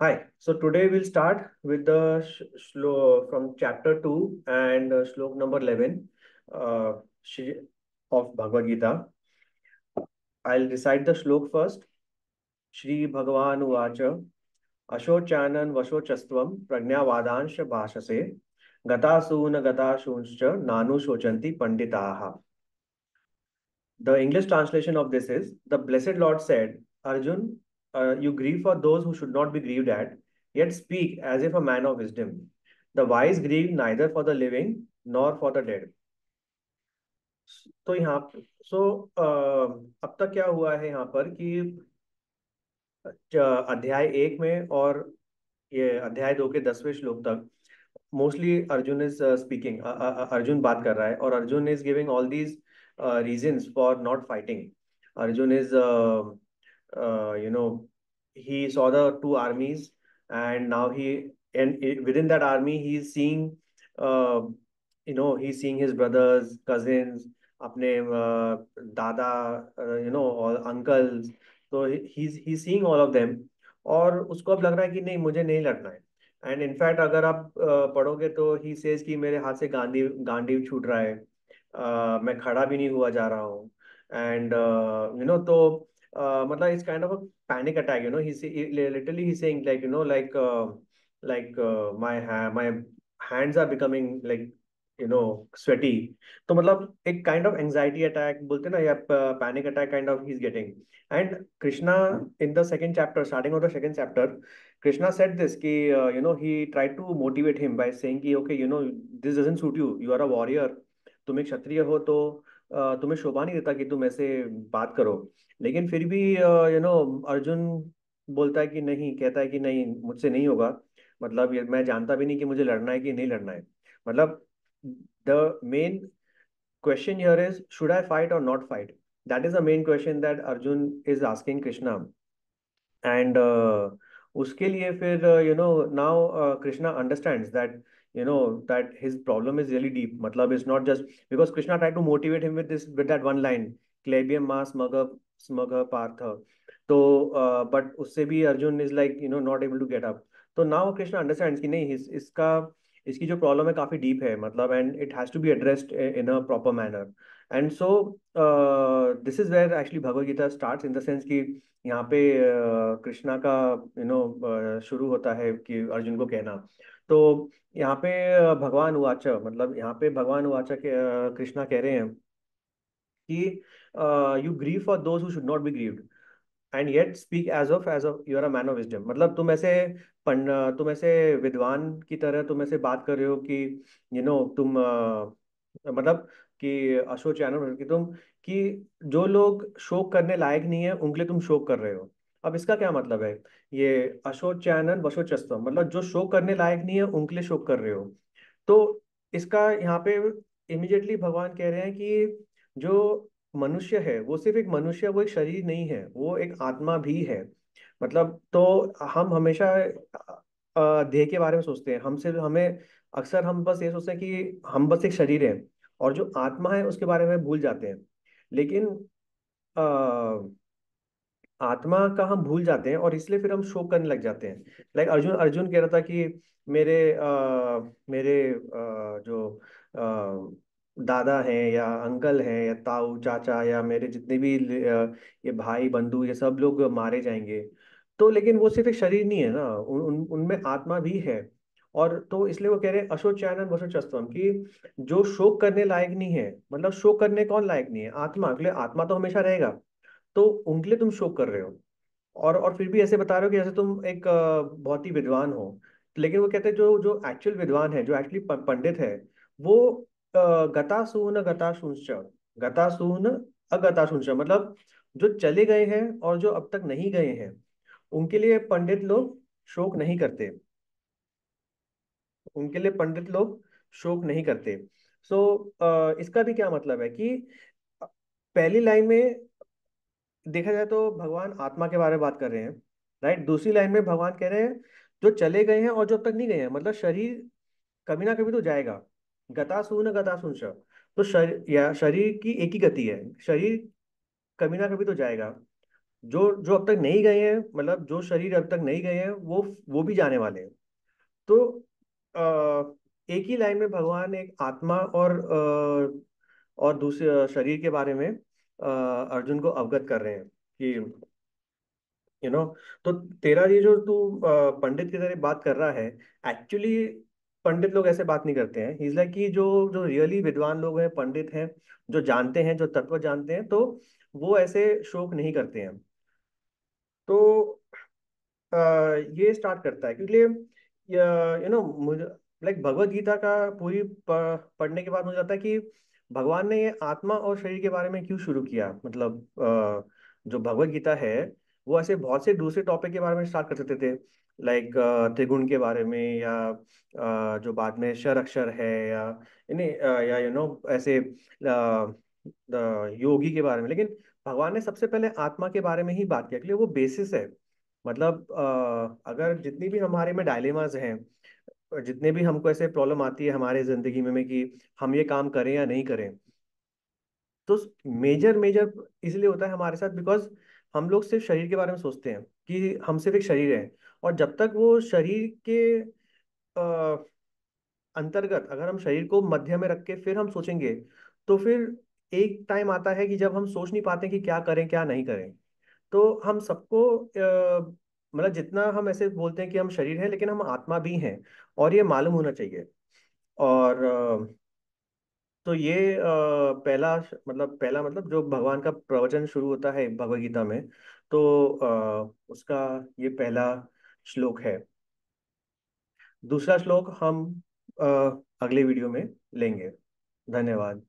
Hi. So today we'll start with the slow from chapter 2 and uh, number 11 uh, of Bhagavad Gita. I'll recite the shlok first. Shri Bhagavan Uvacha Ashochanan Vashochastvam Prajnavadansh Bhashase Gatasuna Gatashuncha Nanu Shochanti Panditaha. The English translation of this is The Blessed Lord said, Arjun, uh, you grieve for those who should not be grieved at, yet speak as if a man of wisdom. The wise grieve neither for the living nor for the dead. तो यहाँ सो अब तक क्या हुआ है यहाँ पर कि अध्याय एक में और ये अध्याय दो के दसवें श्लोक तक mostly Arjun is speaking Arjun बात कर रहा है और Arjun is giving all these reasons for not fighting Arjun is uh, you know, he saw the two armies, and now he and within that army he's seeing, uh, you know, he's seeing his brothers, cousins, अपने uh, दादा, uh, you know, or uncles. So he's he's seeing all of them, और उसको अब लग रहा है कि नहीं मुझे नहीं लड़ना है एंड इनफैक्ट अगर आप uh, पढ़ोगे तो ही सेज कि मेरे हाथ से गांधी गांडी छूट रहा है uh, मैं खड़ा भी नहीं हुआ जा रहा हूँ एंड यू नो तो मतलब it's kind of a panic attack you know he literally he saying like you know like like my my hands are becoming like you know sweaty तो मतलब एक काइंड ऑफ़ एंगजाइटी अटैक बोलते ना, या panic attack kind of he is getting and Krishna in the second chapter starting of the second chapter Krishna set this कि you know he try to motivate him by saying कि okay you know this doesn't suit you you are a warrior तुम एक क्षत्रिय हो तो तुम्हें शोभा नहीं देता कि तुम ऐसे बात करो। लेकिन फिर भी यू नो अर्जुन बोलता है कि नहीं, कहता है कि नहीं, मुझसे नहीं होगा। मतलब मैं जानता भी नहीं कि मुझे लड़ना है कि नहीं लड़ना है। मतलब the main question here is should I fight और not fight that is the main question that Arjun is asking Krishna and उसके लिए फिर you know now Krishna understands that you know that his problem is really deep matlab is not just because krishna tried to motivate him with this with that one line klebium mas smaga smaga partha uh, but usse bhi arjun is like you know not able to get up so now krishna understands ki nahi his iska इसकी जो problem है काफ़ी deep है मतलब and it has to be addressed in a proper manner and so this is where actually Bhagavad Gita starts in the sense कि यहाँ पे Krishna uh, का you you know know, uh, शुरू होता है कि अर्जुन को कहना तो यहाँ पे भगवान उवाच मतलब यहाँ पे भगवान उवाच के कृष्णा कह रहे हैं कि you grieve for those who should not be grieved and yet speak as of as of you are a man of wisdom मतलब तुम ऐसे पन तुम ऐसे विद्वान की तरह तुम ऐसे बात कर रहे हो कि यू you नो know, तुम uh, मतलब कि अशोचैनल कि तुम कि जो लोग शोक करने लायक नहीं है उनके लिए तुम शोक कर रहे हो। अब इसका क्या मतलब है? ये अशोचैनन वशोचस्तम मतलब जो शोक करने लायक नहीं है उनके लिए शोक कर रहे हो। तो इसका यहाँ पे इमिजिएटली भगवान कह रहे हैं कि जो मनुष्य है वो सिर्फ़ एक मनुष्य वो एक शरीर नहीं है वो एक आत्मा भी है। मतलब तो हम हमेशा देह के बारे में सोचते हैं। हम सिर्फ़ हमें अक्सर हम बस ये सोचते हैं कि हम बस एक शरीर है और जो आत्मा है उसके बारे में भूल जाते हैं। लेकिन आ, आत्मा का हम भूल जाते हैं और इसलिए फिर हम शोक करने लग जाते हैं। लाइक अर्जुन अर्जुन कह रहा था कि मेरे आ, मेरे आ, जो आ, दादा हैं या अंकल हैं या ताऊ चाचा या मेरे जितने भी ये भाई बंधु ये सब लोग मारे जाएँगे। तो लेकिन वो सिर्फ़ शरीर नहीं है ना उन, उन उनमें आत्मा भी है। और तो इसलिए वो कह रहे हैं अशोचानन वशोचस्तम कि जो शोक करने लायक नहीं है मतलब शोक करने कौन लायक नहीं है? आत्मा अगले आत्मा तो हमेशा रहेगा। तो लिए तुम शोक कर रहे हो। और और फिर भी ऐसे बता रहे हो कि जैसे तुम एक बहुत ही विद्वान हो। लेकिन वो कहते हैं जो जो एक्चुअल विद्वान है जो एक्चुअली पंडित है वो गतासून गताशुंश गतासून अगताशुंश मतलब जो चले गए हैं और जो अब तक नहीं गए हैं उनके लिए पंडित लोग शोक नहीं करते। उनके लिए पंडित लोग शोक नहीं करते। सो so, इसका भी क्या मतलब है कि पहली लाइन में देखा जाए तो भगवान आत्मा के बारे में बात कर रहे हैं राइट दूसरी लाइन में भगवान कह रहे हैं जो चले गए हैं और जो अब तक नहीं गए हैं मतलब शरीर कभी ना कभी तो जाएगा। गतासून गतासून तो शरीर या शरीर की एक ही गति है। शरीर कभी ना कभी तो जाएगा। जो जो अब तक नहीं गए हैं मतलब जो शरीर अब तक नहीं गए हैं वो वो भी जाने वाले हैं। तो आ, एक ही लाइन में भगवान एक आत्मा और अ, और दूसरे शरीर के बारे में अर्जुन को अवगत कर रहे हैं कि यू नो तो तेरा ये जो तू पंडित की तरह बात कर रहा है एक्चुअली पंडित लोग ऐसे बात नहीं करते हैं। इज़ लाइक कि जो जो रियली विद्वान लोग हैं पंडित हैं जो जानते हैं जो तत्व जानते हैं तो वो ऐसे शोक नहीं करते हैं। तो अ, ये स्टार्ट करता है क्योंकि यू नो मुझे लाइक भगवत गीता का पूरी पढ़ने के बाद मुझे लगता है कि भगवान ने ये आत्मा और शरीर के बारे में क्यों शुरू किया? मतलब जो भगवत गीता है वो ऐसे बहुत से दूसरे टॉपिक के बारे में स्टार्ट कर सकते थे। लाइक त्रिगुण के बारे में या जो बाद में शर अक्षर है या अ, या यू नो ऐसे योगी के बारे में। लेकिन भगवान ने सबसे पहले आत्मा के बारे में ही बात किया वो बेसिस है। मतलब अगर जितनी भी हमारे में डायलेमास हैं जितने भी हमको ऐसे प्रॉब्लम आती है हमारे ज़िंदगी में, में कि हम ये काम करें या नहीं करें तो मेजर मेजर इसलिए होता है हमारे साथ बिकॉज़ हम लोग सिर्फ़ शरीर के बारे में सोचते हैं कि हम सिर्फ़ एक शरीर है और जब तक वो शरीर के अ, अंतर्गत अगर हम शरीर को मध्य में रख के फिर हम सोचेंगे तो फिर एक टाइम आता है कि जब हम सोच नहीं पाते कि क्या करें क्या नहीं करें तो हम सबको मतलब जितना हम ऐसे बोलते हैं कि हम शरीर हैं, लेकिन हम आत्मा भी हैं, और ये मालूम होना चाहिए। और तो ये पहला मतलब पहला मतलब जो भगवान का प्रवचन शुरू होता है भगवद गीता में तो उसका ये पहला श्लोक है। दूसरा श्लोक हम अगले वीडियो में लेंगे। धन्यवाद।